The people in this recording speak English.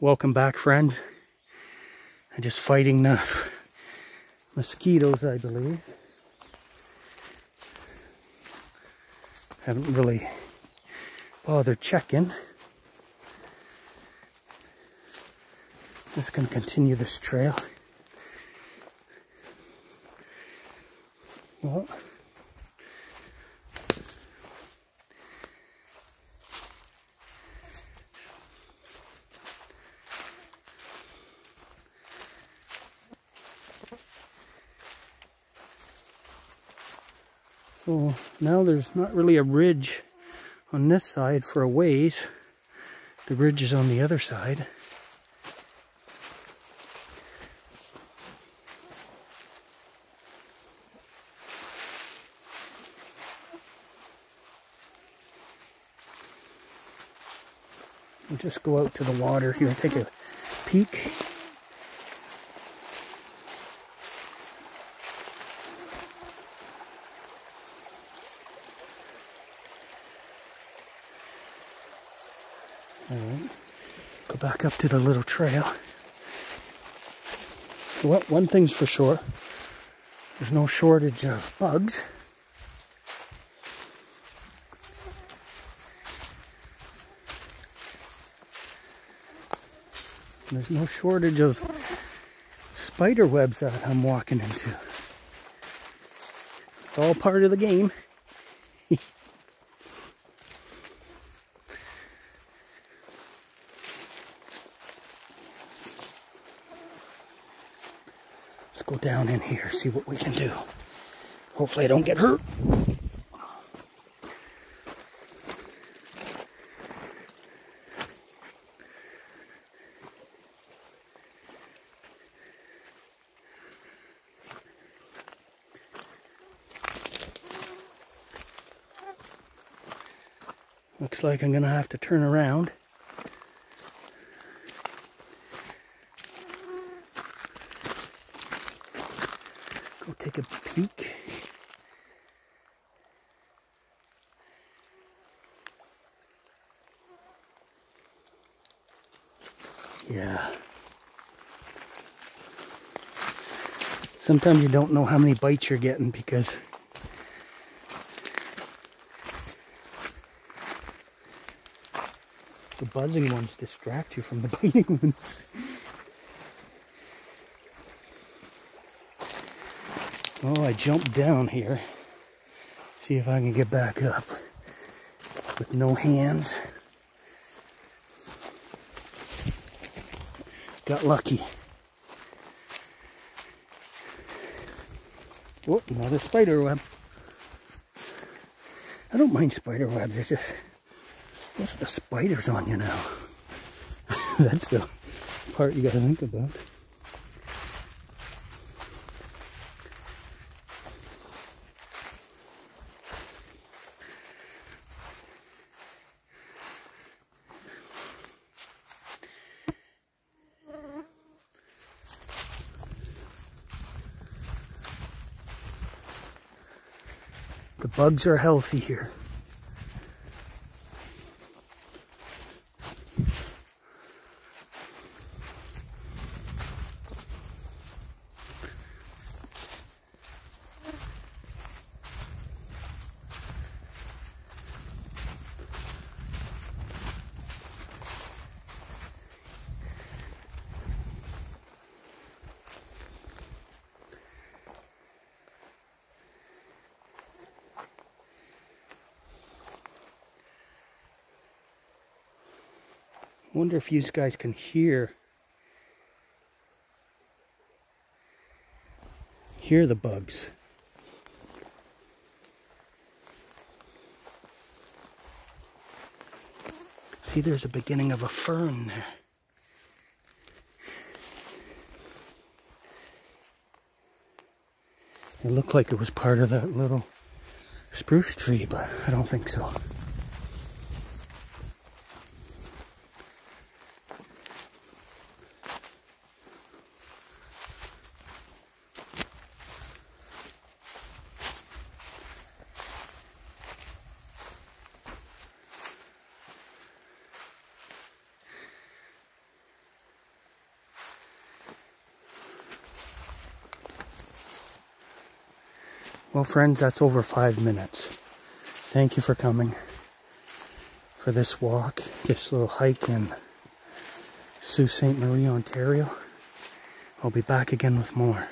welcome back friends. I'm just fighting the mosquitoes, I believe. Haven't really bothered checking. Just gonna continue this trail. Well, So now there's not really a ridge on this side for a ways. The ridge is on the other side. We'll just go out to the water here and take a peek. Alright, go back up to the little trail. Well, one thing's for sure, there's no shortage of bugs. There's no shortage of spider webs that I'm walking into. It's all part of the game. Go down in here, see what we can do. Hopefully I don't get hurt. Looks like I'm going to have to turn around. Take a peek. Yeah. Sometimes you don't know how many bites you're getting because the buzzing ones distract you from the biting ones. Oh, I jumped down here. See if I can get back up with no hands. Got lucky. Oh, another spider web. I don't mind spider webs. It's just, what are the spiders on you now? That's the part you gotta think about. The bugs are healthy here. Wonder if you guys can hear hear the bugs. See, there's a beginning of a fern there. It looked like it was part of that little spruce tree, but I don't think so. Well, friends, that's over five minutes. Thank you for coming for this walk, this little hike in Sault Ste. Marie, Ontario. I'll be back again with more.